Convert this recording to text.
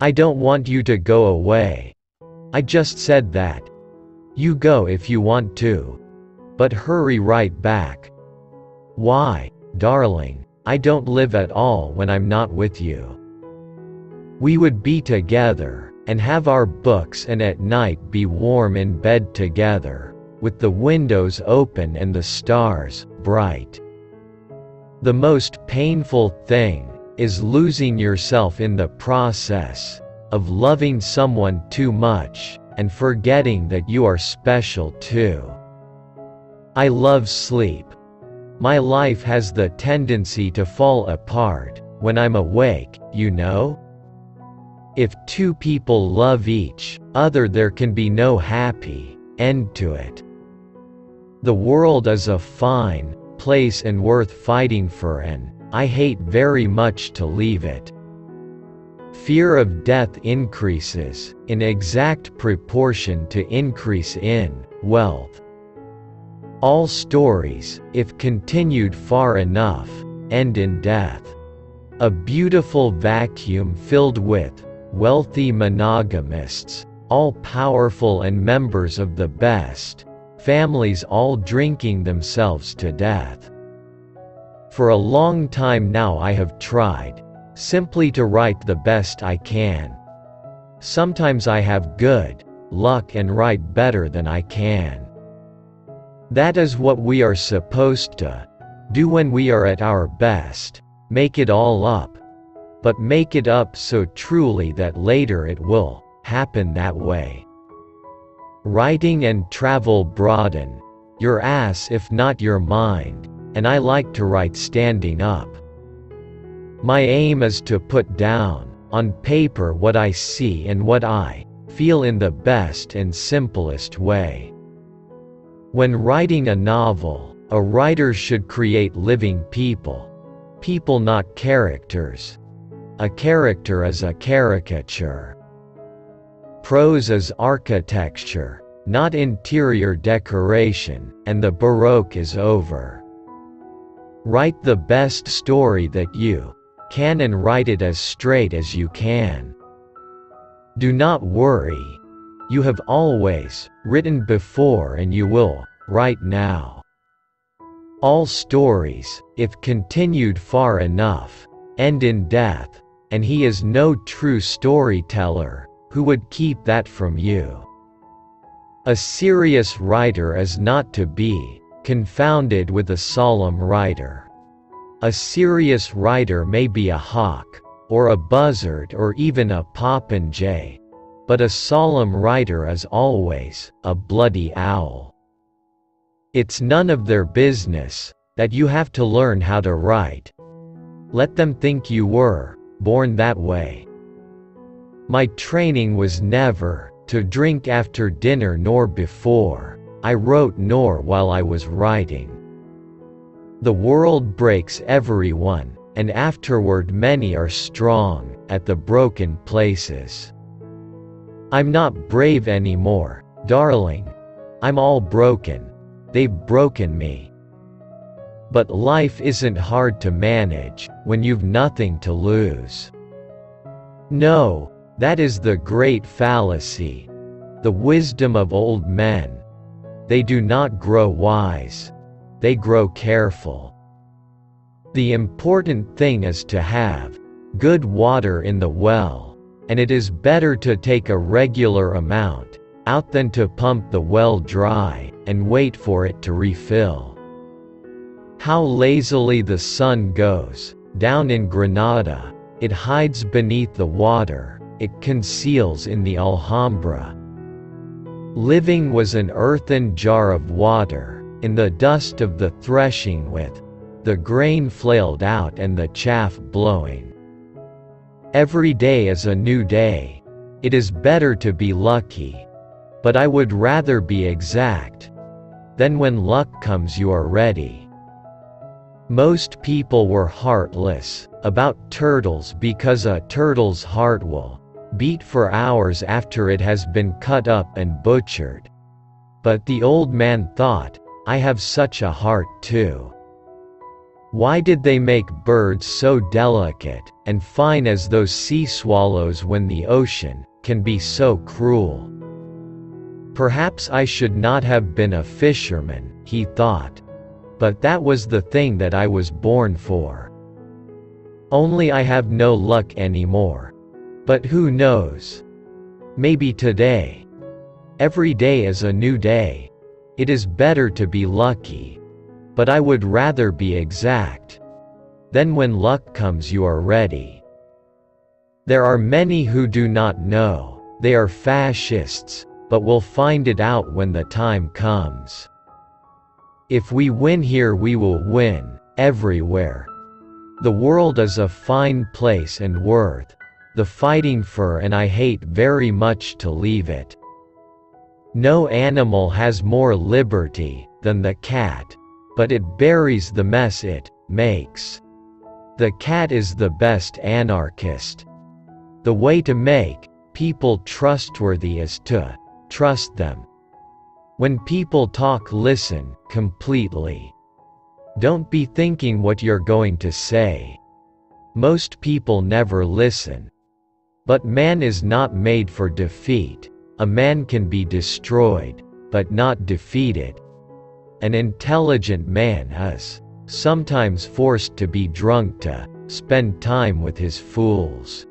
I don't want you to go away. I just said that. You go if you want to. But hurry right back. Why, darling, I don't live at all when I'm not with you. We would be together, and have our books and at night be warm in bed together, with the windows open and the stars bright. The most painful thing is losing yourself in the process of loving someone too much and forgetting that you are special too. I love sleep. My life has the tendency to fall apart when I'm awake, you know? If two people love each other, there can be no happy end to it. The world is a fine place and worth fighting for, and I hate very much to leave it. Fear of death increases, in exact proportion to increase in wealth. All stories, if continued far enough, end in death. A beautiful vacuum filled with wealthy monogamists, all powerful and members of the best, families all drinking themselves to death. For a long time now I have tried, simply to write the best I can. Sometimes I have good luck and write better than I can. That is what we are supposed to do when we are at our best, make it all up. But make it up so truly that later it will happen that way. Writing and travel broaden your ass if not your mind and I like to write standing up. My aim is to put down, on paper what I see and what I feel in the best and simplest way. When writing a novel, a writer should create living people. People not characters. A character is a caricature. Prose is architecture, not interior decoration, and the Baroque is over. Write the best story that you can and write it as straight as you can. Do not worry. You have always written before and you will write now. All stories, if continued far enough, end in death, and he is no true storyteller who would keep that from you. A serious writer is not to be confounded with a solemn writer. A serious writer may be a hawk, or a buzzard or even a popinjay, but a solemn writer is always a bloody owl. It's none of their business that you have to learn how to write. Let them think you were born that way. My training was never to drink after dinner nor before. I wrote nor while I was writing. The world breaks everyone, and afterward many are strong, at the broken places. I'm not brave anymore, darling. I'm all broken. They've broken me. But life isn't hard to manage, when you've nothing to lose. No, that is the great fallacy. The wisdom of old men. They do not grow wise. They grow careful. The important thing is to have good water in the well, and it is better to take a regular amount out than to pump the well dry and wait for it to refill. How lazily the sun goes down in Granada, it hides beneath the water, it conceals in the Alhambra. Living was an earthen jar of water, in the dust of the threshing with the grain flailed out and the chaff blowing. Every day is a new day. It is better to be lucky. But I would rather be exact. Then when luck comes you are ready. Most people were heartless about turtles because a turtle's heart will beat for hours after it has been cut up and butchered. But the old man thought, I have such a heart too. Why did they make birds so delicate, and fine as those sea swallows when the ocean can be so cruel? Perhaps I should not have been a fisherman, he thought. But that was the thing that I was born for. Only I have no luck anymore. But who knows? Maybe today. Every day is a new day. It is better to be lucky. But I would rather be exact. Then when luck comes you are ready. There are many who do not know, they are fascists, but will find it out when the time comes. If we win here we will win, everywhere. The world is a fine place and worth the fighting for and I hate very much to leave it. No animal has more liberty than the cat, but it buries the mess it makes. The cat is the best anarchist. The way to make people trustworthy is to trust them. When people talk listen, completely. Don't be thinking what you're going to say. Most people never listen. But man is not made for defeat. A man can be destroyed, but not defeated. An intelligent man is sometimes forced to be drunk to spend time with his fools.